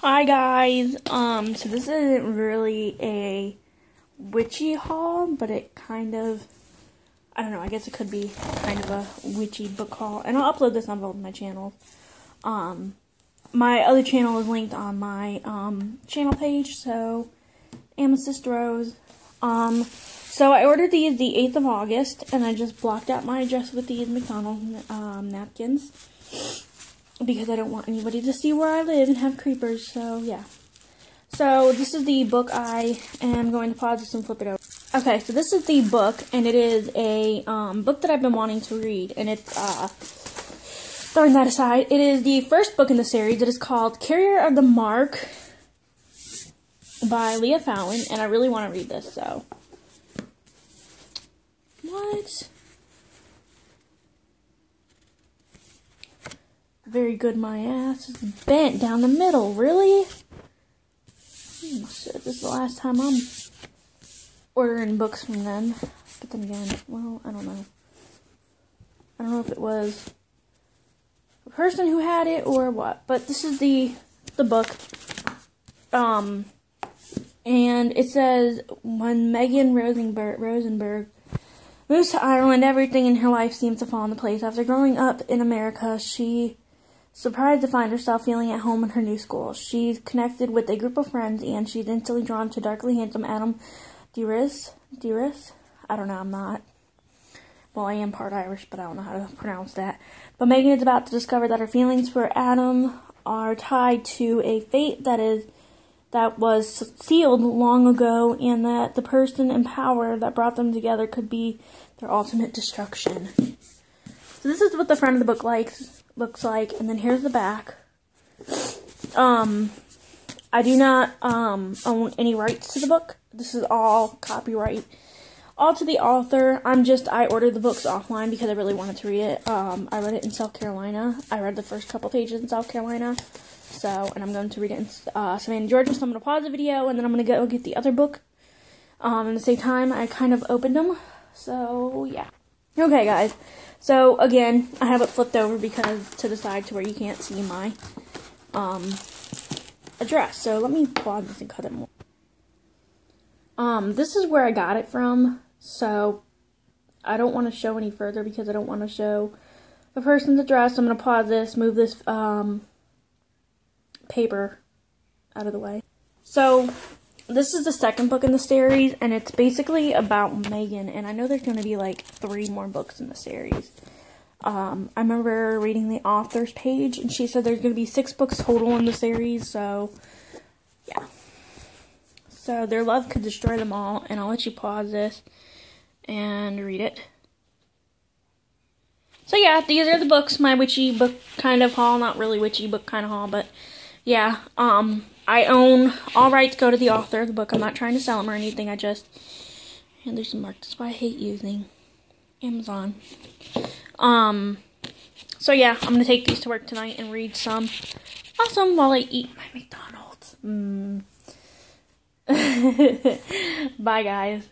Hi guys. Um, so this isn't really a witchy haul, but it kind of I don't know, I guess it could be kind of a witchy book haul. And I'll upload this on both my channels. Um my other channel is linked on my um channel page, so Amethyst Rose. Um so I ordered these the 8th of August and I just blocked out my address with these McDonald's um, napkins because I don't want anybody to see where I live and have creepers, so yeah. So this is the book I am going to pause this and flip it over. Okay, so this is the book, and it is a um, book that I've been wanting to read, and it's, uh, throwing that aside, it is the first book in the series. It is called Carrier of the Mark by Leigh Fallon, and I really want to read this, so. What? Very good, my ass is bent down the middle. Really? Hmm, shit, this is the last time I'm ordering books from them. But then again, well, I don't know. I don't know if it was the person who had it or what. But this is the the book. Um, and it says when Megan Rosenberg Rosenberg moves to Ireland, everything in her life seems to fall into place. After growing up in America, she Surprised to find herself feeling at home in her new school, she's connected with a group of friends and she's instantly drawn to darkly handsome Adam Dearest. Dearest? I don't know, I'm not. Well, I am part Irish, but I don't know how to pronounce that. But Megan is about to discover that her feelings for Adam are tied to a fate that is that was sealed long ago and that the person in power that brought them together could be their ultimate destruction. So this is what the front of the book likes looks like. And then here's the back. Um, I do not um, own any rights to the book. This is all copyright. All to the author. I'm just, I ordered the books offline because I really wanted to read it. Um, I read it in South Carolina. I read the first couple pages in South Carolina. So, and I'm going to read it in uh, Savannah, Georgia. So I'm going to pause the video and then I'm going to go get the other book. Um, at the same time, I kind of opened them. So, yeah. Okay, guys. So again, I have it flipped over because to the side to where you can't see my um, address. So let me pause this and cut it more. Um, this is where I got it from. So I don't want to show any further because I don't want to show the person's address. I'm going to pause this, move this um, paper out of the way. So this is the second book in the series, and it's basically about Megan. And I know there's going to be like three more books in the series. Um, I remember reading the author's page, and she said there's going to be six books total in the series. So, yeah. So, their love could destroy them all. And I'll let you pause this and read it. So, yeah, these are the books. My witchy book kind of haul. Not really witchy book kind of haul, but yeah. Um, I own all rights go to the author of the book. I'm not trying to sell them or anything. I just and there's some mark. That's why I hate using Amazon. Um. So yeah, I'm gonna take these to work tonight and read some awesome while I eat my McDonald's. Mm. Bye guys.